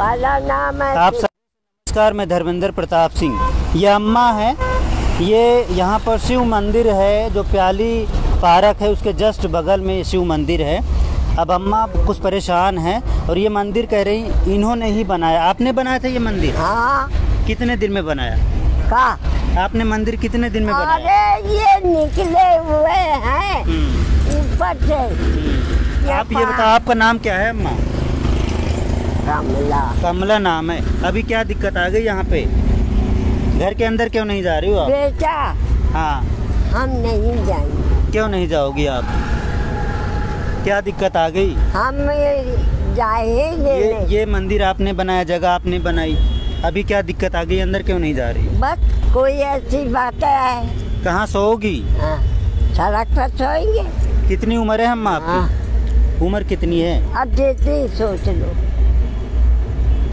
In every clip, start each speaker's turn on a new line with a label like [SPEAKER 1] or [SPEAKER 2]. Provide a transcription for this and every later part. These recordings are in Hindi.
[SPEAKER 1] नाम है
[SPEAKER 2] आप नमस्कार मैं धर्मेंद्र प्रताप सिंह। ये अम्मा है ये यहाँ पर शिव मंदिर है जो प्याली पार्क है उसके जस्ट बगल में शिव मंदिर है। अब अम्मा कुछ परेशान हैं और ये मंदिर कह रही इन्होंने ही बनाया। आपने बनाया था ये मंदिर?
[SPEAKER 1] हाँ।
[SPEAKER 2] कितने दिन में बनाया?
[SPEAKER 1] का?
[SPEAKER 2] आपने मंदिर कितने दिन में बनाया?
[SPEAKER 1] अरे ये निकले हुए हैं।
[SPEAKER 2] हम्म,
[SPEAKER 1] ऊपर से।
[SPEAKER 2] हम्म। आप ये बताओ आपका नाम क्या है अम्मा?
[SPEAKER 1] कमला
[SPEAKER 2] कमला नाम है। अभी क्या दिक्कत आ गई यहाँ पे? घर के अंदर क्यों नहीं जा रही हो आप?
[SPEAKER 1] बेटा
[SPEAKER 2] हाँ।
[SPEAKER 1] हम नहीं जाएँगे।
[SPEAKER 2] क्यों नहीं जाओगी आप? क्या दिक्कत आ गई?
[SPEAKER 1] हम जाएँगे
[SPEAKER 2] ये ये मंदिर आपने बनाया जगह आपने बनाई। अभी क्या दिक्कत आ गई? अंदर क्यों नहीं जा रही?
[SPEAKER 1] बस कोई ऐसी बात है।
[SPEAKER 2] कहाँ सोओगी?
[SPEAKER 1] हाँ, सड़क पर सोएँगे।
[SPEAKER 2] कितनी उम्र है हम
[SPEAKER 1] हाँ,
[SPEAKER 2] आपकी उम्र कितनी है?
[SPEAKER 1] अब ही सोच लो।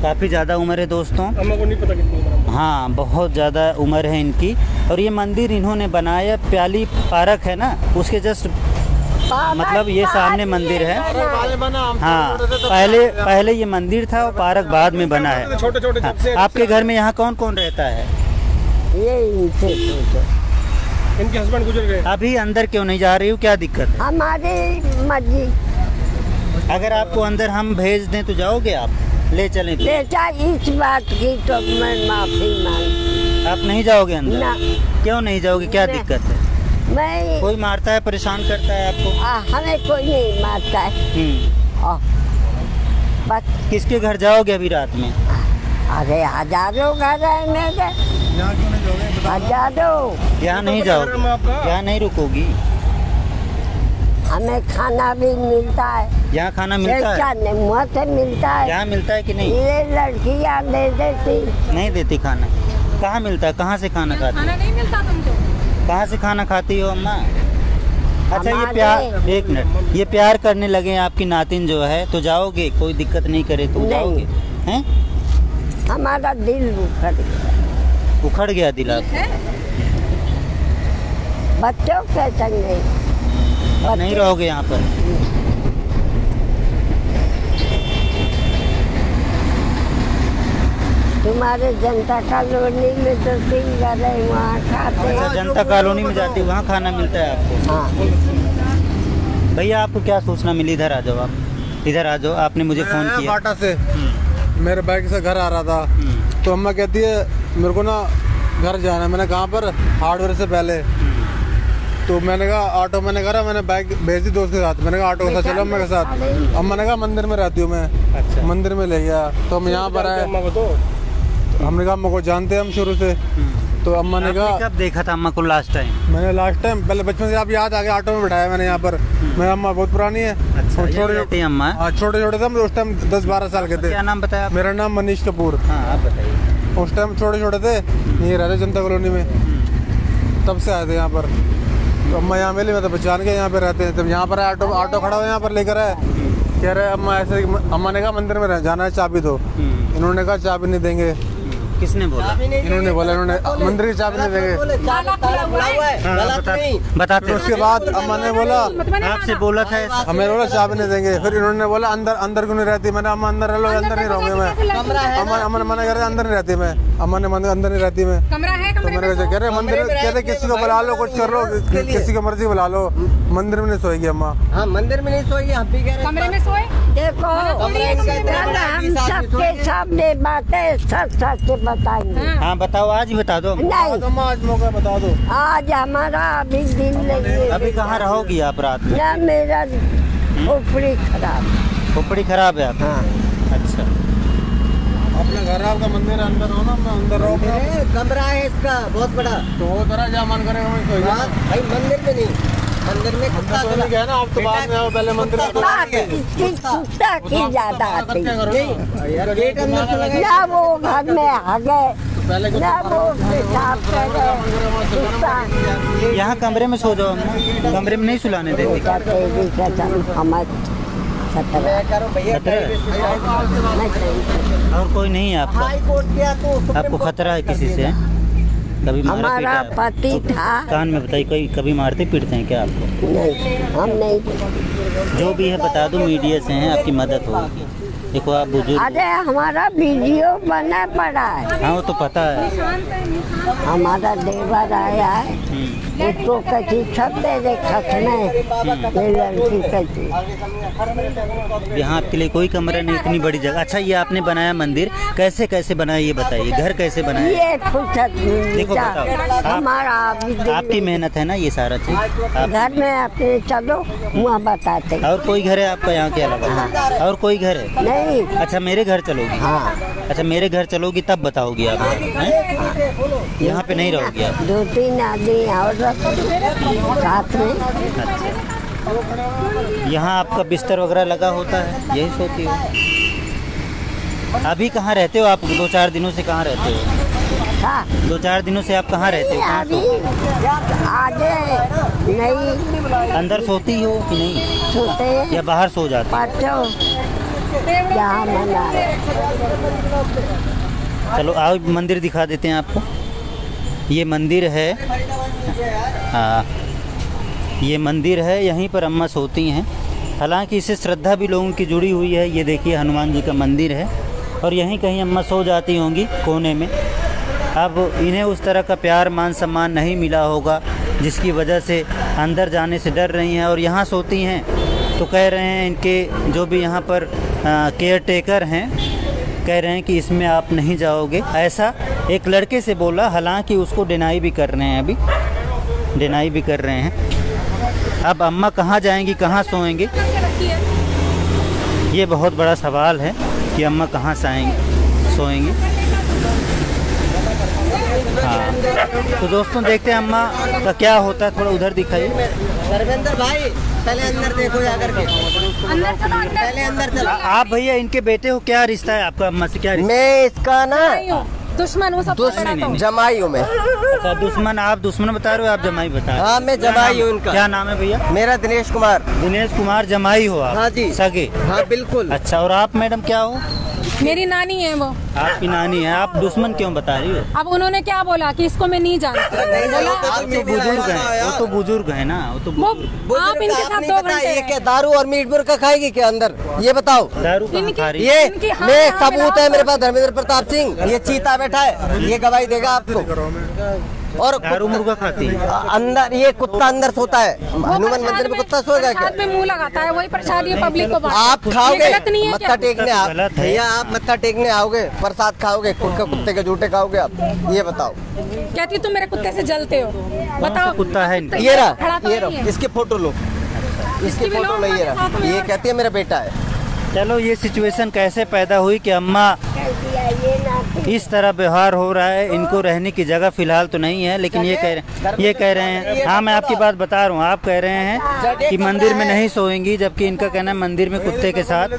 [SPEAKER 2] काफ़ी ज़्यादा उम्र है दोस्तों।
[SPEAKER 3] अम्मा को नहीं पता कितनी उम्र है।
[SPEAKER 2] हाँ बहुत ज़्यादा उम्र है इनकी। और ये मंदिर इन्होंने बनाया प्याली पार्क है ना? उसके जस्ट मतलब ये सामने मंदिर है। हाँ पहले पहले ये मंदिर था और पार्क बाद में बना है।
[SPEAKER 3] छोटे छोटे
[SPEAKER 2] हाँ, आपके घर में यहाँ कौन कौन रहता है?
[SPEAKER 1] ये
[SPEAKER 3] इनके हस्बैंड गुजर गए।
[SPEAKER 2] अभी अंदर क्यों नहीं जा रही हो? क्या दिक्कत है?
[SPEAKER 1] हमारी मर्ज़ी।
[SPEAKER 2] अगर आपको अंदर हम भेज दें तो जाओगे आप? ले चले तो
[SPEAKER 1] बेटा इस बात की तो मैं माफ़ी मांग
[SPEAKER 2] आप नहीं जाओगे अंदर?
[SPEAKER 1] ना।
[SPEAKER 2] क्यों नहीं जाओगे? क्या। दिक्कत है?
[SPEAKER 1] मैं
[SPEAKER 2] कोई मारता है परेशान करता है आपको?
[SPEAKER 1] आ, हमें कोई नहीं मारता है।
[SPEAKER 2] हम्म,
[SPEAKER 1] आ, बस।
[SPEAKER 2] किसके घर जाओगे अभी रात में?
[SPEAKER 1] अरे हज़ारों घर है मेरे हज़ारों
[SPEAKER 2] यहाँ नहीं जाओगे यहाँ नहीं रुकोगी।
[SPEAKER 1] हमें खाना भी मिलता है।
[SPEAKER 2] यहाँ खाना मिलता है?
[SPEAKER 1] नहीं मुँह से मिलता है।
[SPEAKER 2] यहाँ मिलता है कि नहीं?
[SPEAKER 1] ये लड़कियाँ दे देती।
[SPEAKER 2] नहीं देती खाना। कहाँ मिलता है? कहाँ से खाना खाती
[SPEAKER 4] खाना नहीं मिलता तुमको।
[SPEAKER 2] कहाँ से खाना खाती हो अम्मा? अच्छा ये प्यार एक मिनट। ये प्यार करने लगे आपकी नातिन जो है तो जाओगे? कोई दिक्कत नहीं करे तो जाओगे। हैं?
[SPEAKER 1] हमारा दिल उखड़ गया।
[SPEAKER 2] उखड़ गया दिल आप
[SPEAKER 4] है?
[SPEAKER 1] बच्चों के संग
[SPEAKER 2] अब नहीं रहोगे यहाँ पर?
[SPEAKER 1] तुम्हारे जनता कॉलोनी में तो तीन घर है वहाँ खाते
[SPEAKER 2] अच्छा
[SPEAKER 1] हैं
[SPEAKER 2] जनता कॉलोनी में जाती वहाँ खाना मिलता है आपको?
[SPEAKER 1] हाँ।
[SPEAKER 2] भैया आपको क्या सूचना मिली? इधर आ जाओ आप। इधर आ जाओ आपने मुझे फ़ोन किया।
[SPEAKER 5] बाटा से।
[SPEAKER 2] हम्म,
[SPEAKER 5] मेरे बाइक से घर आ रहा था।
[SPEAKER 2] हम्म,
[SPEAKER 5] तो अम्मा कहती है मेरे को ना घर जाना है। मैंने कहाँ पर हार्डवेयर से पहले। तो मैंने कहा ऑटो मैंने करा मैंने बाइक भेज दी दोस्त के साथ। मैंने कहा ऑटो के साथ चलो अम्मा के साथ। अम्मा ने कहा मंदिर में रहती हूँ मैं।
[SPEAKER 2] अच्छा।
[SPEAKER 5] मंदिर में ले गया। तो हम यहाँ पर आए।
[SPEAKER 3] को तो?
[SPEAKER 5] हमने कहा अम्मा को जानते हैं हम शुरू से।
[SPEAKER 2] हम्म।
[SPEAKER 5] तो अम्मा ने कहा
[SPEAKER 2] कब देखा था अम्मा को लास्ट टाइम
[SPEAKER 5] मैंने लास्ट टाइम पहले बचपन से आप याद आ गया ऑटो में बैठाया मैंने यहाँ पर। मेरा अम्मा बहुत पुरानी है।
[SPEAKER 2] अच्छा
[SPEAKER 5] छोटे
[SPEAKER 2] अम्मा
[SPEAKER 5] हाँ? छोटे छोटे थे हम उस टाइम दस बारह साल के थे।
[SPEAKER 2] क्या नाम बताया
[SPEAKER 5] मेरा नाम मनीष कपूर।
[SPEAKER 2] हाँ आप बताइए।
[SPEAKER 5] उस टाइम छोटे छोटे थे ये रहते जनता कॉलोनी में।
[SPEAKER 2] हम्म,
[SPEAKER 5] तब से आए थे यहाँ पर। तो अम्मा यहाँ मिली मैं तो पहचान के यहाँ पे रहते हैं। तब यहाँ पर ऑटो ऑटो खड़ा हुआ यहाँ पर लेकर आए कह रहे अम्मा ऐसे अम्मा ने कहा मंदिर में जाना है चाबी दो।
[SPEAKER 2] हम्म,
[SPEAKER 5] इन्होंने कहा चाबी नहीं देंगे।
[SPEAKER 2] किसने बोला?
[SPEAKER 5] इन्होंने बोला इन्होंने मंदिर की चाबी नहीं
[SPEAKER 2] बता, बताते
[SPEAKER 5] उसके बाद अम्मा ने बोला
[SPEAKER 2] आपसे बोला था
[SPEAKER 5] हमें बोला चाबी नहीं देंगे। फिर इन्होंने बोला अंदर अंदर क्यों नहीं रहती? मैंने अम्मा अंदर रह लो अंदर नहीं रहूँगी मैं। अम्मा अम्मा ने मना कर अंदर नहीं रहती मैं। अम्मा ने मना अंदर नहीं रहती मैं। तो मैंने कहा कह रहे मंदिर कह रहे किसी को बुला लो कुछ कर लो किसी को मर्ज़ी बुला लो। मंदिर में नहीं सोएगी अम्मा।
[SPEAKER 6] हाँ मंदिर में नहीं सोएगी हम भी कह रहे
[SPEAKER 4] कमरे में सोए?
[SPEAKER 1] देखो हम सबके सामने बातें सच सच बताएँगे।
[SPEAKER 4] हाँ।
[SPEAKER 2] हाँ बताओ आज ही बता दो।
[SPEAKER 1] नहीं।
[SPEAKER 5] अम्मा आज मौका बता दो।
[SPEAKER 1] आज हमारा अभी दिन है।
[SPEAKER 2] अभी कहाँ रहोगी आप रात में?
[SPEAKER 1] ना मेरा खोपड़ी खराब।
[SPEAKER 2] खोपड़ी खराब है आप?
[SPEAKER 1] हाँ।
[SPEAKER 2] अच्छा।
[SPEAKER 5] अपना घर आपका मंदिर है अंदर हो ना मैं अंदर रहो।
[SPEAKER 6] कमरा है इसका बहुत बड़ा।
[SPEAKER 5] तो वो तरह जहाँ मन करेगा
[SPEAKER 6] हाँ, भाई मंदिर में नहीं। मंदिर में कुत्ता
[SPEAKER 5] तो नहीं गया ना आप तो बाद में आओ पहले मंदिर में
[SPEAKER 1] कुत्ता की ज़्यादा आती।
[SPEAKER 6] यार गेट अंदर से लगा
[SPEAKER 1] ना वो घर में आ गए। ना वो पेशाब करे कुत्ता
[SPEAKER 2] यहाँ कमरे में सो जाओ कमरे में नहीं सुलाने देती।
[SPEAKER 1] हमर।
[SPEAKER 2] और कोई नहीं है आपका।
[SPEAKER 6] तो सुप्रीम
[SPEAKER 2] आपको खतरा है किसी से? कभी
[SPEAKER 1] हमारा? पति था।
[SPEAKER 2] कान में बताइए कोई कभी मारते पीटते हैं क्या आपको?
[SPEAKER 1] नहीं हम नहीं।
[SPEAKER 2] जो भी है बता दो मीडिया से हैं आपकी मदद होगी देखो आप बुज़ुर्ग
[SPEAKER 1] अरे हमारा वीडियो बना पड़ा है।
[SPEAKER 2] हाँ वो तो पता है।
[SPEAKER 1] हमारा देवर आया है।
[SPEAKER 2] हम्म,
[SPEAKER 1] उसको कची छप दे दे खसने ये लड़की कची
[SPEAKER 2] यहाँ आपके लिए कोई कमरा नहीं इतनी बड़ी जगह। अच्छा ये आपने बनाया मंदिर। कैसे कैसे बनाया ये बताइए। घर कैसे बनाया?
[SPEAKER 1] ये
[SPEAKER 2] देखो बताओ,
[SPEAKER 1] हमारा
[SPEAKER 2] आपकी मेहनत है ना ये सारा चीज़?
[SPEAKER 1] घर में अपने चलो वहाँ बताते
[SPEAKER 2] और कोई घर है आपका यहाँ के अलावा? और कोई घर है?
[SPEAKER 1] नहीं।
[SPEAKER 2] अच्छा मेरे घर चलोगी?
[SPEAKER 1] हाँ।
[SPEAKER 2] अच्छा मेरे घर चलोगी तब बताओगी आप। यहाँ पे नहीं रहोगी आप?
[SPEAKER 1] दो तीन आदमी और साथ में
[SPEAKER 2] अच्छा। यहाँ आपका बिस्तर वगैरह लगा होता है यही सोती हो। अभी कहाँ रहते हो आप? दो चार दिनों से कहाँ रहते हो?
[SPEAKER 1] था
[SPEAKER 2] दो चार दिनों से आप कहाँ रहते हो?
[SPEAKER 1] अभी आगे नहीं।
[SPEAKER 2] अंदर सोती हो कि नहीं?
[SPEAKER 1] सोते
[SPEAKER 2] या बाहर सो जाते हो?
[SPEAKER 1] है।
[SPEAKER 2] चलो आओ मंदिर दिखा देते हैं आपको। ये मंदिर है हाँ। ये मंदिर है, यहीं पर अम्मा सोती हैं। हालाँकि इससे श्रद्धा भी लोगों की जुड़ी हुई है। ये देखिए, हनुमान जी का मंदिर है। और यहीं कहीं अम्मा सो जाती होंगी कोने में। अब इन्हें उस तरह का प्यार, मान सम्मान नहीं मिला होगा, जिसकी वजह से अंदर जाने से डर रही हैं और यहाँ सोती हैं। तो कह रहे हैं इनके जो भी यहाँ पर केयर टेकर हैं, कह रहे हैं कि इसमें आप नहीं जाओगे। ऐसा एक लड़के से बोला, हालाँकि उसको डिनाई भी कर रहे हैं अभी। डिनाई भी कर रहे हैं। अब अम्मा कहाँ जाएँगी कहाँ सोएँगी? ये बहुत बड़ा सवाल है कि अम्मा कहाँ से आएँगी सोएँगी। हाँ तो दोस्तों देखते हैं अम्मा का क्या होता है थोड़ा उधर दिखाइए।
[SPEAKER 6] धर्मेंद्र भाई पहले अंदर देखो जाकर के
[SPEAKER 4] अंदर चलो अंदर।
[SPEAKER 6] पहले अंदर चलो।
[SPEAKER 2] आप भैया इनके बेटे हो क्या रिश्ता है आपका अम्मा से क्या रिश्ता?
[SPEAKER 6] मैं इसका ना।
[SPEAKER 4] दुश्मन दुश्मन सबसे बड़ा तो
[SPEAKER 6] जमाई हूँ मैं।
[SPEAKER 2] अच्छा दुश्मन आप दुश्मन बता रहे हो आप जमाई बता रहे हो
[SPEAKER 6] हाँ मैं जमाई हूँ? उनका
[SPEAKER 2] क्या नाम है भैया?
[SPEAKER 6] मेरा दिनेश कुमार।
[SPEAKER 2] दिनेश कुमार जमाई हो आप?
[SPEAKER 6] हाँ जी।
[SPEAKER 2] सगे?
[SPEAKER 6] हाँ बिल्कुल।
[SPEAKER 2] अच्छा और आप मैडम क्या हो?
[SPEAKER 4] मेरी नानी है वो।
[SPEAKER 2] आपकी नानी है। आप दुश्मन क्यों बता रही हो?
[SPEAKER 4] अब उन्होंने क्या बोला कि इसको मैं नहीं जानती। बोला
[SPEAKER 2] आप तो बुज़ुर्ग हैं वो तो बुज़ुर्ग है ना वो तो
[SPEAKER 4] वो आप इनके साथ दो घंटे
[SPEAKER 6] ये क्या दारू और मीट मुर्गा खाएगी क्या अंदर? ये बताओ।
[SPEAKER 2] दारू है?
[SPEAKER 6] ये
[SPEAKER 4] हाँ,
[SPEAKER 6] मैं
[SPEAKER 4] हाँ,
[SPEAKER 6] सबूत है मेरे पास धर्मेंद्र प्रताप सिंह। ये चीता बैठा है ये गवाही देगा आपको। और
[SPEAKER 2] मुर्गा खाती है।
[SPEAKER 6] अंदर ये कुत्ता अंदर सोता है। हनुमान मंदिर में कुत्ता सोएगा क्या?
[SPEAKER 4] में मुँह लगाता है वही प्रसाद ये पब्लिक को
[SPEAKER 6] आप खाओगे?
[SPEAKER 4] गलत नहीं है
[SPEAKER 6] मत्था टेकने आप भैया आप मत्था टेकने आओगे? प्रसाद खाओगे? खुद का कुत्ते के जूठे खाओगे आप? ये बताओ।
[SPEAKER 4] कहती तुम मेरे कुत्ते से जलते हो। बताओ।
[SPEAKER 2] कुत्ता है
[SPEAKER 6] ये रहा
[SPEAKER 4] तो
[SPEAKER 6] ये रहा। इसकी फ़ोटो लो। इसकी फ़ोटो
[SPEAKER 4] लो,
[SPEAKER 6] ये रहा। ये कहती है मेरा बेटा है।
[SPEAKER 2] चलो ये सिचुएशन कैसे पैदा हुई कि अम्मा इस तरह व्यवहार हो रहा है। इनको रहने की जगह फ़िलहाल तो नहीं है लेकिन ये कह रहे हैं ये कह रहे हैं। हाँ मैं आपकी बात बता रहा हूँ। आप कह रहे हैं कि मंदिर में नहीं सोएँगी जबकि इनका कहना है मंदिर में कुत्ते के साथ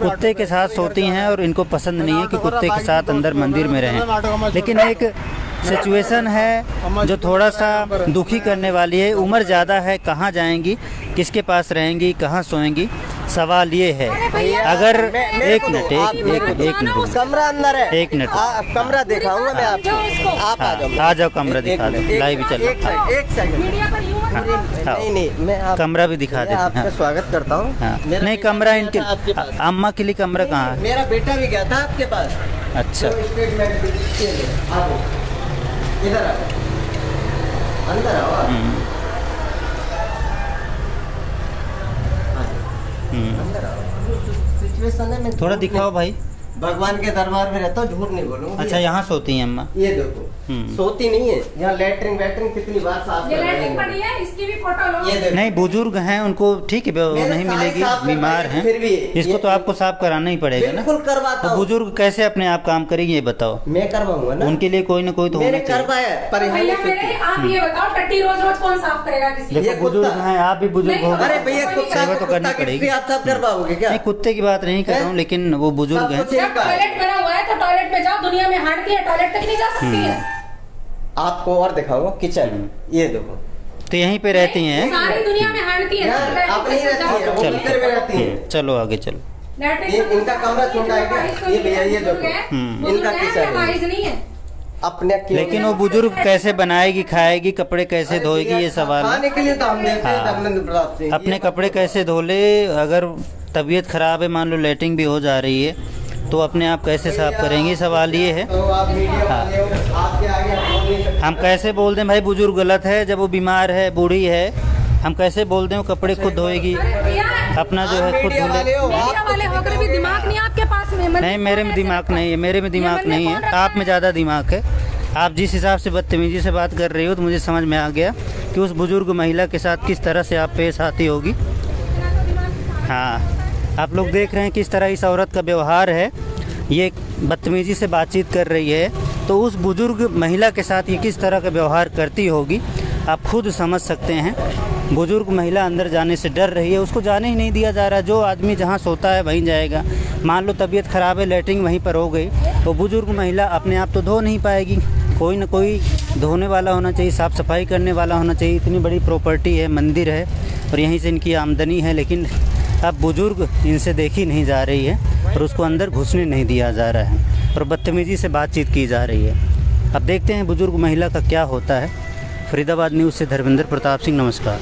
[SPEAKER 2] कुत्ते के साथ सोती हैं और इनको पसंद नहीं है कि कुत्ते के साथ अंदर मंदिर में रहें। लेकिन एक सिचुएशन है जो थोड़ा सा दुखी करने वाली है। उम्र ज़्यादा है कहाँ जाएँगी किसके पास रहेंगी कहाँ सोएँगी? सवाल ये है अगर एक मिनट एक एक एक मिनट।
[SPEAKER 6] कमरा अंदर है।
[SPEAKER 2] एक मिनट।
[SPEAKER 6] आ, कमरा दिखाऊँगा मैं आपको।
[SPEAKER 4] जाओ
[SPEAKER 6] आप आ जाओ।
[SPEAKER 2] हाँ, आ जाओ कमरा दिखा दो। लाइव चल
[SPEAKER 6] एक सेकंड एक सेकंड।
[SPEAKER 4] मीडिया पर यूँ मत करो।
[SPEAKER 2] हाँ।
[SPEAKER 6] नहीं नहीं मैं आप
[SPEAKER 2] कमरा भी दिखा देते
[SPEAKER 6] आपका
[SPEAKER 2] हैं
[SPEAKER 6] स्वागत करता हूँ।
[SPEAKER 2] हाँ। नहीं कमरा इनके। अम्मा के लिए कमरा कहाँ है?
[SPEAKER 6] मेरा बेटा भी गया था आपके पास।
[SPEAKER 2] अच्छा।
[SPEAKER 6] तो। इधर अंदर आओ आप।
[SPEAKER 2] हम्म, हम्म।
[SPEAKER 6] अंदर आओ सिचुएशन है मैं
[SPEAKER 2] थोड़ा दिखाओ भाई।
[SPEAKER 6] भगवान के दरबार में रहता हूँ झूठ नहीं बोलूँगा।
[SPEAKER 2] अच्छा यहाँ सोती हैं अम्मा?
[SPEAKER 6] ये देखो
[SPEAKER 2] हम्म।
[SPEAKER 6] सोती नहीं है यहाँ लेटरिन वेटरिन कितनी बार साफ़
[SPEAKER 4] ये
[SPEAKER 6] कर रहे
[SPEAKER 4] पड़ी है इसकी भी फ़ोटो लो।
[SPEAKER 6] ये देखो।
[SPEAKER 2] नहीं बुज़ुर्ग हैं उनको ठीक है वो नहीं मिलेगी बीमार
[SPEAKER 6] हैं, फिर भी
[SPEAKER 2] इसको तो आपको साफ़ कराना ही पड़ेगा ना।
[SPEAKER 6] बिल्कुल करवाता
[SPEAKER 2] तो बुज़ुर्ग कैसे अपने आप काम करेंगे ये बताओ?
[SPEAKER 6] मैं करवाऊँगा ना।
[SPEAKER 2] उनके लिए कोई ना कोई तो
[SPEAKER 6] मैंने करवाया पर यहाँ
[SPEAKER 4] भैया
[SPEAKER 6] नहीं
[SPEAKER 4] मेरे
[SPEAKER 6] सोती।
[SPEAKER 4] आप ये बताओ टट्टी रोज रोज कौन साफ़ करेगा किसी
[SPEAKER 2] देखो बुज़ुर्ग हैं आप भी बुज़ुर्ग हो
[SPEAKER 6] अरे भैया कुत्ता
[SPEAKER 2] सेवा तो करनी पड़ेगी।
[SPEAKER 6] आप साफ़ करवाओगे क्या?
[SPEAKER 2] कुत्ते की बात नहीं कर रहा हूँ लेकिन वो बुज़ुर्ग
[SPEAKER 6] सब
[SPEAKER 2] हैं।
[SPEAKER 4] टॉयलेट बना हुआ है तो टॉयलेट में जाओ दुनिया में हार्ड की है टॉयलेट तक नहीं जा सकती
[SPEAKER 2] हम्म।
[SPEAKER 4] है।
[SPEAKER 6] आपको और दिखाऊँगा किचन ये देखो।
[SPEAKER 2] तो यहीं पे रहती हैं
[SPEAKER 4] सारी दुनिया में हार्ड की है
[SPEAKER 6] आप नहीं रहती है वो
[SPEAKER 2] चलो।
[SPEAKER 6] मंदिर में रहती है?
[SPEAKER 2] हम्म, चलो आगे चलो।
[SPEAKER 6] ये-
[SPEAKER 4] तो-
[SPEAKER 6] इनका कमरा छोटा है क्या? ये भैया, ये देखो।
[SPEAKER 2] हम्म।
[SPEAKER 6] इनका किचन है।
[SPEAKER 4] है।
[SPEAKER 6] अपने
[SPEAKER 2] लेकिन वो बुज़ुर्ग कैसे बनाएगी खाएगी कपड़े कैसे धोएगी ये सवाल है।
[SPEAKER 6] खाने के लिए तो हम देते हैं
[SPEAKER 2] अपने कपड़े कैसे धो ले अगर तबीयत ख़राब है मान लो लेटिंग भी हो जा रही है तो अपने आप कैसे साफ़ करेंगे? सवाल ये है। हाँ।
[SPEAKER 6] हम
[SPEAKER 2] कैसे बोल दें भाई बुज़ुर्ग गलत है जब वो बीमार है बूढ़ी है हम कैसे बोल दें वो कपड़े खुद धोएगी? अपना जो है खुद
[SPEAKER 6] मीडिया
[SPEAKER 2] धो
[SPEAKER 6] वाले
[SPEAKER 2] ले
[SPEAKER 4] मीडिया वाले होकर भी दिमाग नहीं आपके पास में
[SPEAKER 2] नहीं मेरे में दिमाग नहीं है मेरे में दिमाग नहीं है। आप में ज़्यादा दिमाग है। आप जिस हिसाब से बदतमीजी से बात कर रही हो तो मुझे समझ में आ गया कि उस बुज़ुर्ग महिला के साथ किस तरह से आप पेश आती होगी। हाँ। आप लोग देख रहे हैं किस तरह इस औरत का व्यवहार है। ये बदतमीजी से बातचीत कर रही है। तो उस बुज़ुर्ग महिला के साथ ये किस तरह का व्यवहार करती होगी, आप खुद समझ सकते हैं। बुज़ुर्ग महिला अंदर जाने से डर रही है। उसको जाने ही नहीं दिया जा रहा। जो आदमी जहाँ सोता है वहीं जाएगा। मान लो तबीयत ख़राब है लेटरिन वहीं पर हो गई। तो बुज़ुर्ग महिला अपने आप तो धो नहीं पाएगी। कोई ना कोई धोने वाला होना चाहिए, साफ़ सफ़ाई करने वाला होना चाहिए। इतनी बड़ी प्रॉपर्टी है, मंदिर है और यहीं से इनकी आमदनी है। लेकिन अब बुज़ुर्ग इनसे देखी नहीं जा रही है और उसको अंदर घुसने नहीं दिया जा रहा है और बदतमीज़ी से बातचीत की जा रही है। अब देखते हैं बुज़ुर्ग महिला का क्या होता है। फरीदाबाद न्यूज़ से धर्मेंद्र प्रताप सिंह, नमस्कार।